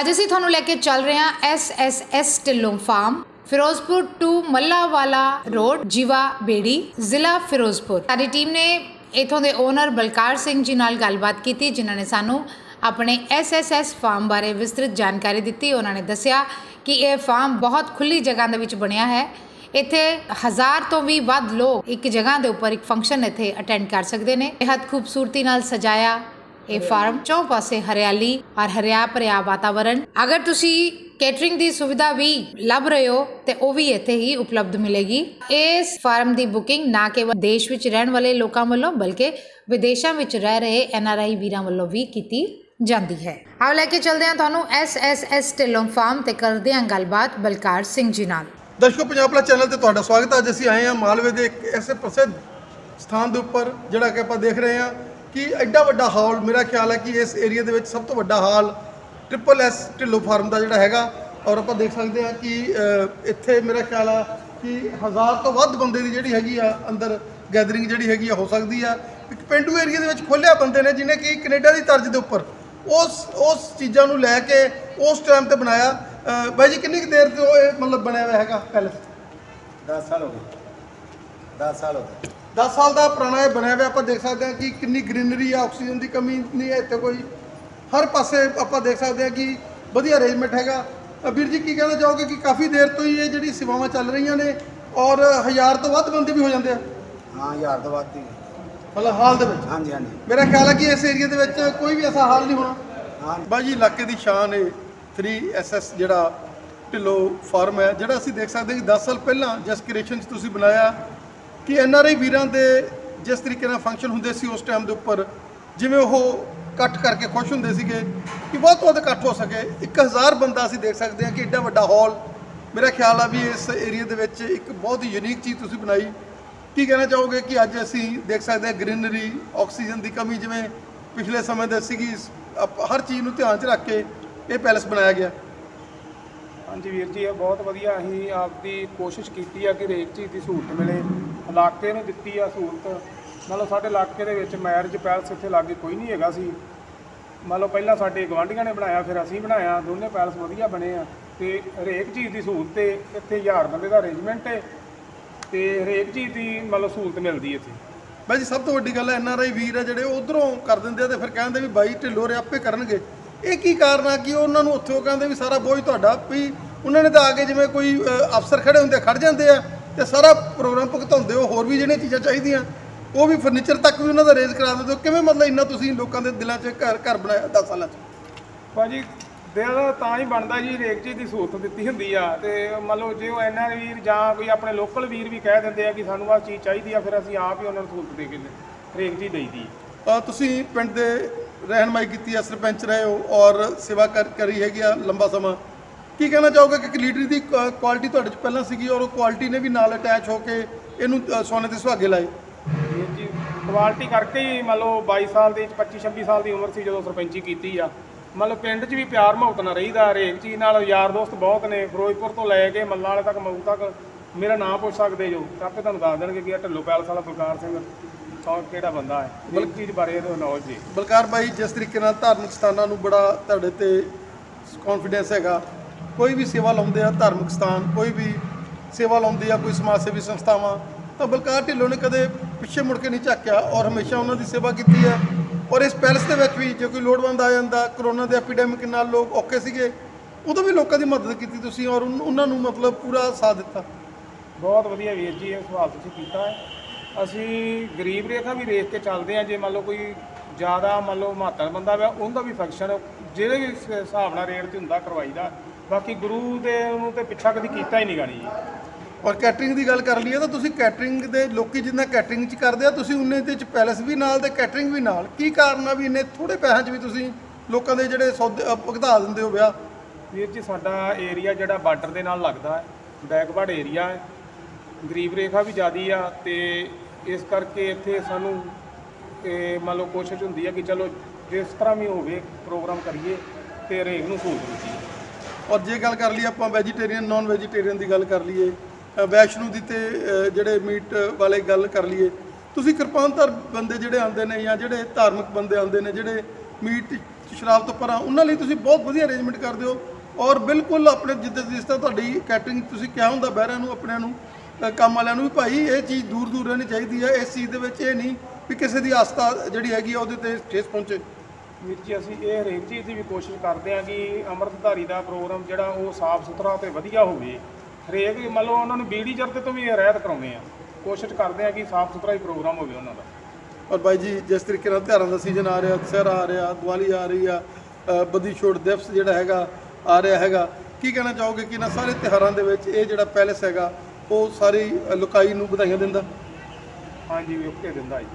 ਅੱਜ ਅਸੀਂ ਤੁਹਾਨੂੰ ਲੈ ਕੇ ਚੱਲ ਰਹੇ ਹਾਂ S S S Dhillon farm, Firozpur to Mallanwala road, Jiwa Beri, ਜ਼ਿਲ੍ਹਾ ਫਿਰੋਜ਼ਪੁਰ। ਸਾਡੀ ਟੀਮ ਨੇ ਇਥੋਂ ਦੇ ਓਨਰ ਬਲਕਾਰ ਸਿੰਘ ਜੀ ਨਾਲ ਗੱਲਬਾਤ ਕੀਤੀ, ਜਿਨ੍ਹਾਂ ਨੇ ਸਾਨੂੰ ਆਪਣੇ ਐਸਐਸਐਸ ਫਾਰਮ ਬਾਰੇ ਵਿਸਤ੍ਰਿਤ ਜਾਣਕਾਰੀ ਦਿੱਤੀ। ਉਹਨਾਂ ਨੇ ਦੱਸਿਆ ਕਿ ਇਹ ਫਾਰਮ ਬਹੁਤ ਖੁੱਲੀ ਜਗ੍ਹਾ ਦੇ ਵਿੱਚ ਬਣਿਆ ਹੈ। ਇੱਥੇ ਹਜ਼ਾਰ ਤੋਂ ਵੀ ਵੱਧ ਲੋਕ ਇੱਕ ਜਗ੍ਹਾ ਦੇ ਉੱਪਰ ਇੱਕ ਫੰਕਸ਼ਨ ਇੱਥੇ ਅਟੈਂਡ ਕਰ ਸਕਦੇ ਨੇ। ਬੇहद ਖੂਬਸੂਰਤੀ ਨਾਲ ਸਜਾਇਆ ਇਹ ਫਾਰਮ ਚੌ ਹਰਿਆਲੀ ਔਰ ਹਰਿਆ ਭਰਿਆ ਵਾਤਾਵਰਣ। ਅਗਰ ਤੁਸੀਂ ਕੇਟਰਿੰਗ ਦੀ ਸੁਵਿਧਾ ਵੀ ਲੱਭ ਰਹੇ ਹੋ, ਤੇ ਉਹ ਵੀ ਇੱਥੇ ਹੀ ਉਪਲਬਧ ਮਿਲੇਗੀ। ਇਸ ਫਾਰਮ ਦੀ ਬੁਕਿੰਗ ਨਾ ਕੇਵਲ ਦੇਸ਼ ਵਿੱਚ ਰਹਿਣ ਵਾਲੇ ਲੋਕਾਂ ਵੱਲੋਂ, ਬਲਕਿ ਵਿਦੇਸ਼ਾਂ ਵਿੱਚ ਰਹਿ ਰਹੇ ਐਨਆਰਆਈ ਵੀਰਾਂ ਵੱਲੋਂ ਵੀ ਕੀਤੀ ਜਾਂਦੀ ਹੈ। ਆਓ ਲੈ ਕੇ ਚਲਦੇ ਹਾਂ ਤੁਹਾਨੂੰ ਐਸਐਸਐਸ ਢਿੱਲੋਂ ਫਾਰਮ ਤੇ ਕਰਦੇ ਹਾਂ ਗੱਲਬਾਤ ਬਲਕਾਰ ਸਿੰਘ ਜੀ ਨਾਲ। ਦਰਸ਼ਕੋ, ਪੰਜਾਬ ਪਲਸ ਚੈਨਲ ਤੇ ਤੁਹਾਡਾ ਸਵਾਗਤ ਹੈ। ਅੱਜ ਅਸੀਂ ਆਏ ਹਾਂ ਮਾਲਵੇ ਦੇ ਇੱਕ ਐਸੇ ਪ੍ਰਸਿੱਧ ਸਥਾਨ ਦੇ ਉੱਪਰ, ਜਿਹੜਾ ਕਿ ਆਪਾਂ ਦੇਖ ਰਹੇ ਹਾਂ। ਕਿ ਐਡਾ ਵੱਡਾ ਹਾਲ ਮੇਰਾ ਖਿਆਲ ਹੈ ਕਿ ਇਸ ਏਰੀਆ ਦੇ ਵਿੱਚ ਸਭ ਤੋਂ ਵੱਡਾ hall triple S Dhillon farm ਦਾ ਜਿਹੜਾ ਹੈਗਾ ਔਰ ਆਪਾਂ ਦੇਖ ਸਕਦੇ ਹਾਂ ਕਿ ਇੱਥੇ ਮੇਰਾ ਖਿਆਲ ਆ ਕਿ ਹਜ਼ਾਰ ਤੋਂ ਵੱਧ ਬੰਦੇ ਦੀ ਜਿਹੜੀ ਹੈਗੀ ਆ ਅੰਦਰ ਗੈਦਰਿੰਗ ਜਿਹੜੀ ਹੈਗੀ ਆ ਹੋ ਸਕਦੀ ਆ। ਇੱਕ ਪਿੰਡੂ ਏਰੀਆ ਦੇ ਵਿੱਚ ਖੋਲਿਆ ਬੰਦੇ ਨੇ ਜਿਨੇ ਕਿ ਕੈਨੇਡਾ ਦੀ ਤਰਜ਼ ਦੇ ਉੱਪਰ ਉਸ ਉਸ ਚੀਜ਼ਾਂ ਨੂੰ ਲੈ ਕੇ ਉਸ ਟਾਈਮ ਤੇ ਬਣਾਇਆ। ਬਾਈ ਜੀ, ਕਿੰਨੀ ਕੁ ਦੇਰ ਤੋਂ ਇਹ ਮਤਲਬ ਬਣਿਆ ਹੋਇਆ ਹੈਗਾ ਪੈਲਸ 10 ਸਾਲ ਹੋ ਗਏ। 10 ਸਾਲ ਹੋ ਗਏ। 10 ਸਾਲ ਦਾ ਪੁਰਾਣਾ ਇਹ ਬਣਿਆ ਹੋਇਆ ਆਪਾਂ ਦੇਖ ਸਕਦੇ ਹਾਂ ਕਿ ਕਿੰਨੀ ਗ੍ਰੀਨਰੀ ਆ ਆਕਸੀਜਨ ਦੀ ਕਮੀ ਨਹੀਂ ਹੈ ਇੱਥੇ ਕੋਈ। ਹਰ ਪਾਸੇ ਆਪਾਂ ਦੇਖ ਸਕਦੇ ਹਾਂ ਕਿ ਵਧੀਆ ਅਰੇਂਜਮੈਂਟ ਹੈਗਾ। ਵੀਰ ਜੀ ਕੀ ਕਹਿਣਾ ਚਾਹੋਗੇ ਕਿ ਕਾਫੀ ਦੇਰ ਤੋਂ ਹੀ ਇਹ ਜਿਹੜੀ ਸੇਵਾਵਾਂ ਚੱਲ ਰਹੀਆਂ ਨੇ ਔਰ ਹਜ਼ਾਰ ਤੋਂ ਵੱਧ ਬੰਦੇ ਵੀ ਹੋ ਜਾਂਦੇ ਆ? ਹਾਂ ਯਾਰ ਤੋਂ ਬਾਅਦ ਹੀ। ਮਤਲਬ ਹਾਲ ਦੇ ਵਿੱਚ? ਹਾਂਜੀ ਹਾਂਜੀ। ਮੇਰਾ ਖਿਆਲ ਹੈ ਕਿ ਇਸ ਏਰੀਆ ਦੇ ਵਿੱਚ ਕੋਈ ਵੀ ਐਸਾ ਹਾਲ ਨਹੀਂ ਹੋਣਾ। ਹਾਂ। ਬਾਜੀ ਇਲਾਕੇ ਦੀ ਸ਼ਾਨ ਹੈ 3SS ਜਿਹੜਾ ਢਿੱਲੋ ਫਾਰਮ ਹੈ ਜਿਹੜਾ ਅਸੀਂ ਦੇਖ ਸਕਦੇ ਹਾਂ ਕਿ 10 ਸਾਲ ਪਹਿਲਾਂ ਜਸ ਕ੍ਰੀਏਸ਼ਨ 'ਚ ਤੁਸੀਂ ਬਣਾਇਆ। ਕਿ ਐੱਨ ਆਰ ਆਈ ਵੀਰਾਂ ਦੇ ਜਿਸ ਤਰੀਕੇ ਨਾਲ ਫੰਕਸ਼ਨ ਹੁੰਦੇ ਸੀ ਉਸ ਟਾਈਮ ਦੇ ਉੱਪਰ, ਜਿਵੇਂ ਉਹ ਇਕੱਠ ਕਰਕੇ ਖੁਸ਼ ਹੁੰਦੇ ਸੀਗੇ ਕਿ ਬਹੁਤ ਤੋਂ ਵੱਧ ਇਕੱਠ ਹੋ ਸਕੇ। 1000 ਬੰਦਾ ਅਸੀਂ ਦੇਖ ਸਕਦੇ ਹਾਂ ਕਿ ਐਡਾ ਵੱਡਾ ਹਾਲ ਮੇਰਾ ਖਿਆਲ ਆ ਵੀ ਇਸ ਏਰੀਆ ਦੇ ਵਿੱਚ ਇੱਕ ਬਹੁਤ ਹੀ ਯੂਨੀਕ ਚੀਜ਼ ਤੁਸੀਂ ਬਣਾਈ। ਕੀ ਕਹਿਣਾ ਚਾਹੋਗੇ ਕਿ ਅੱਜ ਅਸੀਂ ਦੇਖ ਸਕਦੇ ਹਾਂ ਗ੍ਰੀਨਰੀ ਆਕਸੀਜਨ ਦੀ ਕਮੀ ਜਿਵੇਂ ਪਿਛਲੇ ਸਮੇਂ ਦੇ ਸੀਗੀ ਹਰ ਚੀਜ਼ ਨੂੰ ਧਿਆਨ 'ਚ ਰੱਖ ਕੇ ਇਹ ਪੈਲਸ ਬਣਾਇਆ ਗਿਆ। ਹਾਂਜੀ ਵੀਰ ਜੀ, ਇਹ ਬਹੁਤ ਵਧੀਆ ਅਸੀਂ ਆਪਦੀ ਕੋਸ਼ਿਸ਼ ਕੀਤੀ ਆ ਕਿ ਹਰੇਕ ਚੀਜ਼ ਦੀ ਸਹੂਲਤ ਮਿਲੇ, ਇਲਾਕੇ ਨੂੰ ਦਿੱਤੀ ਆ ਸਹੂਲਤ। ਮਤਲਬ ਸਾਡੇ ਇਲਾਕੇ ਦੇ ਵਿੱਚ ਮੈਰਿਜ ਪੈਲਸ ਇੱਥੇ ਲਾਗੇ ਕੋਈ ਨਹੀਂ ਹੈਗਾ ਸੀ। ਮਤਲਬ ਪਹਿਲਾਂ ਸਾਡੇ ਗਵਾਂਢੀਆਂ ਨੇ ਬਣਾਇਆ, ਫਿਰ ਅਸੀਂ ਬਣਾਇਆ, ਦੋਨੇ ਪੈਲਸ ਵਧੀਆ ਬਣੇ ਆ। ਤੇ ਹਰੇਕ ਚੀਜ਼ ਦੀ ਸਹੂਲਤ ਤੇ ਇੱਥੇ ਹਜ਼ਾਰ ਬੰਦੇ ਦਾ ਅਰੇਂਜਮੈਂਟ ਹੈ ਤੇ ਹਰੇਕ ਚੀਜ਼ ਦੀ ਮਤਲਬ ਸਹੂਲਤ ਮਿਲਦੀ ਇੱਥੇ। ਬਾਈ ਜੀ, ਸਭ ਤੋਂ ਵੱਡੀ ਗੱਲ ਹੈ ਐੱਨ ਆਰ ਆਈ ਵੀਰ ਆ ਜਿਹੜੇ ਉਧਰੋਂ ਕਰ ਦਿੰਦੇ ਆ ਤੇ ਫਿਰ ਕਹਿੰਦੇ ਵੀ ਬਾਈ ਢਿੱਲੋਂ ਰੇ ਆਪੇ ਕਰਨਗੇ। ਇਹ ਕੀ ਕਾਰਨ ਆ ਕਿ ਉਹਨਾਂ ਨੂੰ ਉੱਥੇ ਉਹ ਕਹਿੰਦੇ ਵੀ ਸਾਰਾ ਬੋਝ ਤੁਹਾਡਾ ਵੀ ਉਹਨਾਂ ਨੇ ਤਾਂ ਆ ਕੇ ਜਿਵੇਂ ਕੋਈ ਅਫਸਰ ਖੜੇ ਹੁੰਦੇ ਖੜ ਜਾਂਦੇ ਆ ਤੇ ਸਾਰਾ ਪ੍ਰੋਗਰਾਮ ਭੁਗਤਾਉਂਦੇ ਹੋ ਹੋਰ ਵੀ ਜਿਹੜੀਆਂ ਚੀਜ਼ਾਂ ਚਾਹੀਦੀਆਂ ਉਹ ਵੀ ਫਰਨੀਚਰ ਤੱਕ ਵੀ ਉਹਨਾਂ ਦਾ ਰੇਜ਼ ਕਰਾ ਦਿੰਦੇ ਹੋ ਕਿਵੇਂ ਮਤਲਬ ਇੰਨਾ ਤੁਸੀਂ ਲੋਕਾਂ ਦੇ ਦਿਲਾਂ 'ਚ ਘਰ ਘਰ ਬਣਾਇਆ 10 ਸਾਲਾਂ 'ਚ? ਭਾਜੀ ਦਿਲ ਤਾਂ ਹੀ ਬਣਦਾ ਜੀ ਹਰੇਕ ਚੀਜ਼ ਦੀ ਸਹੂਲਤ ਦਿੱਤੀ ਹੁੰਦੀ ਆ ਤੇ ਮੰਨ ਲਓ ਜੇ ਉਹ ਐਨਆਰ ਵੀਰ ਜਾਂ ਕੋਈ ਆਪਣੇ ਲੋਕਲ ਵੀਰ ਵੀ ਕਹਿ ਦਿੰਦੇ ਆ ਕਿ ਸਾਨੂੰ ਆਹ ਚੀਜ਼ ਚਾਹੀਦੀ ਆ ਫਿਰ ਅਸੀਂ ਆਪ ਹੀ ਉਹਨਾਂ ਨੂੰ ਸਹੂਲਤ ਦੇ ਕੇ ਹਰੇਕ ਚੀਜ਼ ਦੇਈਦੀ ਤੁਸੀਂ ਪਿੰਡ ਦੇ ਰਹਿਨਮਾਈ ਕੀਤੀ ਹੈ ਸਰਪੰਚ ਰਹੇ ਹੋ ਔਰ ਸੇਵਾ ਕਰ ਕਰੀ ਹੈਗੀ ਆ ਲੰਬਾ ਸਮਾਂ। ਕੀ ਕਹਿਣਾ ਚਾਹੋਗੇ ਕਿ ਲੀਡਰ ਦੀ ਕੁਆਲਿਟੀ ਤੁਹਾਡੇ ਚ ਪਹਿਲਾਂ ਸੀਗੀ ਔਰ ਉਹ ਕੁਆਲਿਟੀ ਨੇ ਵੀ ਨਾਲ ਅਟੈਚ ਹੋ ਕੇ ਇਹਨੂੰ ਸੋਨੇ ਦੇ ਸੁਹਾਗੇ ਲਾਏ? ਜੀ ਕੁਆਲਿਟੀ ਕਰਕੇ ਹੀ ਮੰਨ ਲਓ 22 ਸਾਲ ਦੇ 25 26 ਸਾਲ ਦੀ ਉਮਰ ਸੀ ਜਦੋਂ ਸਰਪੰਚੀ ਕੀਤੀ ਆ। ਮੰਨ ਲਓ ਪਿੰਡ 'ਚ ਵੀ ਪਿਆਰ ਮੁਹੱਬਤ ਨਾਲ ਰਹੀਦਾ, ਹਰੇਕ ਚੀਜ਼ ਨਾਲ ਯਾਰ ਦੋਸਤ ਬਹੁਤ ਨੇ, ਫਿਰੋਜ਼ਪੁਰ ਤੋਂ ਲੈ ਕੇ ਮੱਲਾਂ ਵਾਲੇ ਤੱਕ, ਮਊ ਤੱਕ, ਮੇਰਾ ਨਾਮ ਪੁੱਛ ਸਕਦੇ ਜੋ ਤਾਂ ਆਪੇ ਤੁਹਾਨੂੰ ਦੱਸ ਦੇਣਗੇ ਕਿ ਇਹ ਢੱਲੋ ਪੈਲਸ ਵਾਲਾ ਬਲਕਾਰ ਸਿੰਘ। ਕੌਣ ਕਿਹੜਾ ਬੰਦਾ ਹੈ? ਹਰ ਚੀਜ਼ ਬਾਰੇ ਇਹਦਾ ਨੌਲੇਜ ਜੀ ਬਲਕਾਰ ਬਾਈ ਜਿਸ ਤਰੀਕੇ ਨਾਲ ਧਾਰਮਿਕ ਸਥਾਨਾਂ ਨੂੰ ਬੜਾ ਤੁਹਾਡੇ ਤੇ ਕੌਨਫੀਡੈਂਸ ਹੈਗਾ ਕੋਈ ਵੀ ਸੇਵਾ ਲਾਉਂਦੇ ਆ ਧਾਰਮਿਕ ਸਥਾਨ ਕੋਈ ਵੀ ਸੇਵਾ ਲਾਉਂਦੇ ਆ ਕੋਈ ਸਮਾਜ ਸੇਵੀ ਸੰਸਥਾਵਾਂ ਤਾਂ ਬਲਕਾਰ ਢਿੱਲੋਂ ਨੇ ਕਦੇ ਪਿੱਛੇ ਮੁੜ ਕੇ ਨਹੀਂ ਝਾਕਿਆ ਔਰ ਹਮੇਸ਼ਾ ਉਹਨਾਂ ਦੀ ਸੇਵਾ ਕੀਤੀ ਹੈ ਔਰ ਇਸ ਪੈਲਸ ਦੇ ਵਿੱਚ ਵੀ ਜੇ ਕੋਈ ਲੋੜਵੰਦ ਆ ਜਾਂਦਾ ਕਰੋਨਾ ਦੇ ਐਪੀਡੈਮਿਕ ਨਾਲ ਲੋਕ ਔਖੇ ਸੀਗੇ ਉਦੋਂ ਵੀ ਲੋਕਾਂ ਦੀ ਮਦਦ ਕੀਤੀ ਤੁਸੀਂ ਔਰ ਉਹਨਾਂ ਨੂੰ ਮਤਲਬ ਪੂਰਾ ਸਾਥ ਦਿੱਤਾ। ਬਹੁਤ ਵਧੀਆ ਵੀਰ ਜੀ ਇਹ ਸਵਾਲ ਤੁਸੀਂ ਕੀਤਾ ਹੈ। ਅਸੀਂ ਗਰੀਬ ਰੇਖਾ ਵੀ ਵੇਖ ਕੇ ਚੱਲਦੇ ਆ ਜੇ ਮੰਨ ਲਓ ਕੋਈ ਜ਼ਿਆਦਾ ਮੰਨ ਲਓ ਮਹੱਤਵ ਬੰਦਾ ਵਾ ਉਹਦਾ ਵੀ ਫੰਕਸ਼ਨ ਜਿਹੜੇ ਵੀ ਸ- ਹਿਸਾਬ ਨਾਲ ਰੇਟ ਤੇ ਹੁੰਦਾ ਕਰਵਾਈਦਾ। ਬਾਕੀ ਗੁਰੂ ਦੇ ਨੂੰ ਤੇ ਪਿੱਛਾ ਕਦੀ ਕੀਤਾ ਹੀ ਨਹੀਂ ਗਾਣੀ ਜੀ। ਔਰ ਕੈਟਰਿੰਗ ਦੀ ਗੱਲ ਕਰ ਲਈਏ ਤਾਂ ਤੁਸੀਂ ਕੈਟਰਿੰਗ ਦੇ ਲੋਕੀ ਜਿੰਨਾ ਕੈਟਰਿੰਗ ਚ ਕਰਦੇ ਆ ਤੁਸੀਂ ਉਨੇ ਦੇ ਚ ਪੈਲਸ ਵੀ ਨਾਲ ਤੇ ਕੈਟਰਿੰਗ ਵੀ ਨਾਲ। ਕੀ ਕਾਰਨ ਆ ਵੀ ਇੰਨੇ ਥੋੜੇ ਪੈਸਿਆਂ 'ਚ ਵੀ ਤੁਸੀਂ ਲੋਕਾਂ ਦੇ ਜਿਹੜੇ ਸੌਦੇ ਅ, ਭੁਗਤਾ ਦਿੰਦੇ ਹੋ ਵਿਆਹ? ਵੀਰ ਜੀ ਸਾਡਾ ਏਰੀਆ ਜਿਹੜਾ ਬਾਰਡਰ ਦੇ ਨਾਲ ਲੱਗਦਾ ਹੈ ਬੈਕਵਰਡ ਏਰੀਆ ਹੈ। ਗਰੀਬ ਰੇਖਾ ਵੀ ਜ਼ਿਆਦੀ ਆ ਤੇ ਇਸ ਕਰਕੇ ਇੱਥੇ ਸਾਨੂੰ ਇਹ ਮੰਨ ਲਓ ਕੋਸ਼ਿਸ਼ ਹੁੰਦੀ ਹੈ ਕਿ ਚਲੋ ਜਿਸ ਤਰ੍ਹਾਂ ਵੀ ਹੋਵੇ ਪ੍ਰੋਗਰਾਮ ਕਰੀਏ ਤੇ ਹਰੇਕ ਨੂੰ ਸਹੂਲਤ ਦਿੱਤੀ ਔਰ ਜੇ ਗੱਲ ਕਰ ਲਈਏ ਆਪਾਂ ਵੈਜੀਟੇਰੀਅਨ ਨਾਨ ਵੈਜੀਟੇਰੀਅਨ ਦੀ ਗੱਲ ਕਰ ਲਈਏ ਅ, ਵੈਸ਼ਨੂ ਦੀ ਤੇ ਅ, ਜਿਹੜੇ ਮੀਟ ਵਾਲੇ ਗੱਲ ਕਰ ਲਈਏ ਤੁਸੀਂ ਕਿਰਪਾਨਤਰ ਬੰਦੇ ਜਿਹੜੇ ਆਉਂਦੇ ਨੇ ਜਾਂ ਜਿਹੜੇ ਧਾਰਮਿਕ ਬੰਦੇ ਆਉਂਦੇ ਨੇ ਜਿਹੜੇ ਮੀਟ ਸ਼ਰਾਬ ਤੋਂ ਪਰਾਂ ਉਹਨਾਂ ਲਈ ਤੁਸੀਂ ਬਹੁਤ ਵਧੀਆ ਅਰੇਂਜਮੈਂਟ ਕਰਦੇ ਹੋ ਔਰ ਬਿਲਕੁਲ ਆਪਣੇ ਜਿੱਦਾਂ ਜਿਸ ਤਰ੍ਹਾਂ ਤੁਹਾਡੀ ਕੈਟਰਿੰਗ ਤੁਸੀਂ ਕਿਹਾ ਹੁੰਦਾ ਬਹਿਰਿਆਂ ਨੂੰ ਆਪਣਿਆਂ ਨੂੰ ਕੰਮ ਵਾਲਿਆਂ ਨੂੰ ਵੀ ਭਾਈ ਇਹ ਚੀਜ਼ ਦੂਰ ਦੂਰ ਰਹਿਣੀ ਚਾਹੀਦੀ ਹੈ ਇਸ ਚੀਜ਼ ਦੇ ਵਿੱਚ ਇਹ ਨਹੀਂ ਵੀ ਕਿਸੇ ਦੀ ਆਸਥਾ ਜਿਹੜੀ ਹੈਗੀ ਆ ਉਹਦੇ ਤੇ ਠੇਸ ਪਹੁੰਚੇ। ਵੀਰ ਜੀ ਅਸੀਂ ਇਹ ਹਰੇਕ ਚੀਜ਼ ਦੀ ਵੀ ਕੋਸ਼ਿਸ਼ ਕਰਦੇ ਹਾਂ ਕਿ ਅੰਮ੍ਰਿਤਧਾਰੀ ਦਾ ਪ੍ਰੋਗਰਾਮ ਜਿਹੜਾ ਉਹ ਸਾਫ਼ ਸੁਥਰਾ ਤੇ ਵਧੀਆ ਹੋਵੇ। ਹਰੇਕ ਮੰਨ ਲਓ ਉਹਨਾਂ ਨੂੰ ਬੀੜੀ ਜਰਦੇ ਤੋਂ ਵੀ ਰਹਿਤ ਕਰਾਉਂਦੇ ਆ ਕੋਸ਼ਿਸ਼ ਕਰਦੇ ਹਾਂ ਕਿ ਸਾਫ਼ ਸੁਥਰਾ ਹੀ ਪ੍ਰੋਗਰਾਮ ਹੋਵੇ ਉਹਨਾਂ ਦਾ। ਔਰ ਬਾਈ ਜੀ ਜਿਸ ਤਰੀਕੇ ਨਾਲ ਤਿਉਹਾਰਾਂ ਦਾ ਸੀਜ਼ਨ ਆ ਰਿਹਾ ਦੁਸਹਿਰਾ ਆ ਰਿਹਾ ਦੀਵਾਲੀ ਆ ਰਹੀ ਆ ਬਦੀ ਛੋੜ ਦਿਵਸ ਜਿਹੜਾ ਹੈਗਾ ਆ ਰਿਹਾ ਹੈਗਾ ਕੀ ਕਹਿਣਾ ਚਾਹੋਗੇ ਕਿ ਇਹਨਾਂ ਸਾਰੇ ਤਿਉਹਾਰਾਂ ਦੇ ਵਿੱਚ ਇਹ ਜਿਹੜਾ ਪੈਲੇਸ ਹੈਗਾ ਉਹ ਸਾਰੀ ਅ, ਲੋਕਾਈ ਨੂੰ ਵਧਾਈਆਂ ਦਿੰਦਾ? ਹਾਂਜੀ ਓਕੇ ਦਿੰਦਾ ਜੀ।